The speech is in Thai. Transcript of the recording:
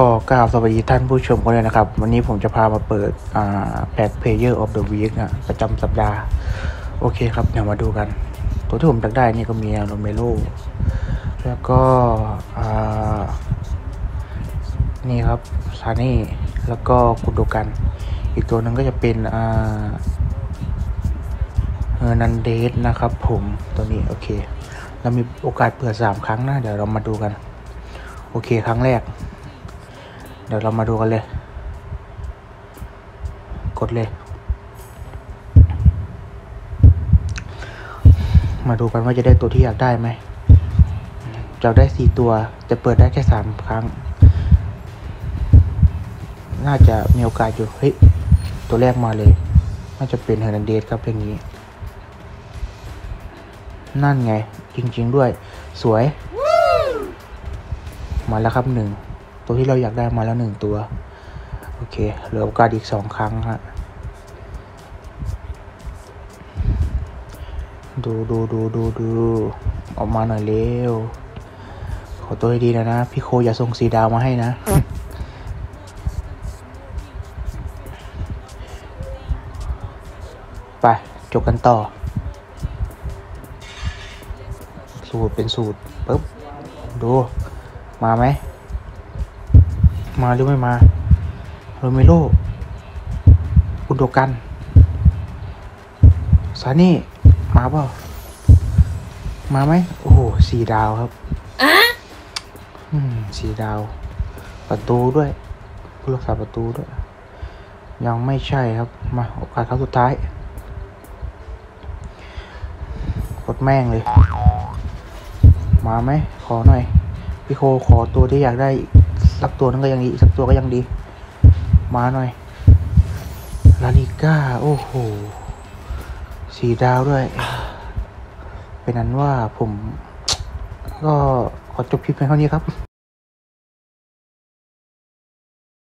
ขอกล่าวสวัสดีท่านผู้ชมกันเลยนะครับ วันนี้ผมจะพามาเปิดแพ็ก Player of the Week นะประจำสัปดาห์ โอเคครับ เดี๋ยวมาดูกัน ตัวที่ผมอยากได้นี่ก็มีโรเมโลแล้วก็นี่ครับซานี่แล้วก็กุนโดกัน อีกตัวหนึ่งก็จะเป็นเฮอร์นันเดสนะครับผมตัวนี้โอเค เรามีโอกาสเปิดสามครั้งนะ เดี๋ยวเรามาดูกัน โอเค ครั้งแรก เดี๋ยวเรามาดูกันเลย กดเลย มาดูกันว่าจะได้ตัวที่อยากได้ไหมจะได้สี่ตัวจะเปิดได้แค่สามครั้ง น่าจะมีโอกาสอยู่ เฮ้ย ตัวแรกมาเลย น่าจะเป็นเฮอร์นันเดสครับอย่างนี้ นั่นไง จริง ๆ ด้วย สวย มาแล้วครับหนึ่ง ตัวที่เราอยากได้มาแล้วหนึ่งตัว โอเค เหลือโอกาสอีกสองครั้งฮะดูดูดูดูดูออกมาหน่อยเร็ว ขอตัวให้ดีนะนะ พี่โคอย่าส่งสีดาวมาให้นะ ไปจบกันต่อ สูตรเป็นสูตรปึ๊บ ดู มาไหม มาหรือไม่มาโรเมโลอุนโดกันซานี่มาเปล่ามาไหมโอ้โหสี่ดาวครับอืมสี่ดาว ประตูด้วยผู้รักษาประตูด้วย ยังไม่ใช่ครับ มาโอกาสครั้งสุดท้ายกดแม่งเลย มาไหมขอหน่อย พี่โคขอตัวที่อยากได้อีก สักตัวนึงก็ยังดีสักตัวก็ยังดี มาหน่อย ลาลิก้า โอ้โหสีดาวด้วย เป็นนั้นว่าผมก็ขอจบคลิปเพียงเท่านี้ครับ